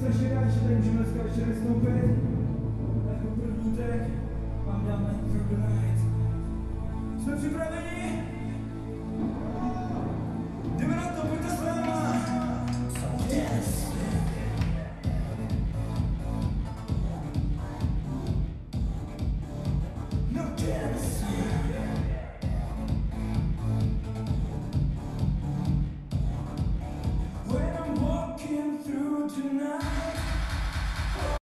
se šedá, že tady můžeme dneska ještě vystoupit. Jako první track vám dáme Through the Night. Jsme připraveni? tonight.